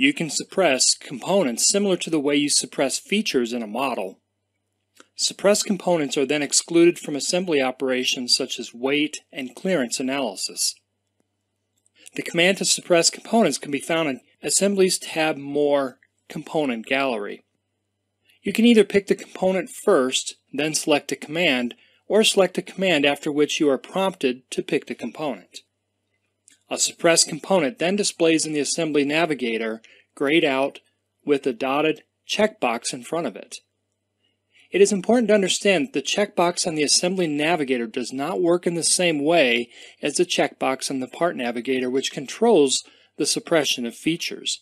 You can suppress components similar to the way you suppress features in a model. Suppressed components are then excluded from assembly operations such as weight and clearance analysis. The command to suppress components can be found in Assemblies tab More Component Gallery. You can either pick the component first, then select a command, or select a command after which you are prompted to pick the component. A suppressed component then displays in the Assembly Navigator grayed out with a dotted checkbox in front of it. It is important to understand that the checkbox on the Assembly Navigator does not work in the same way as the checkbox on the Part Navigator which controls the suppression of features.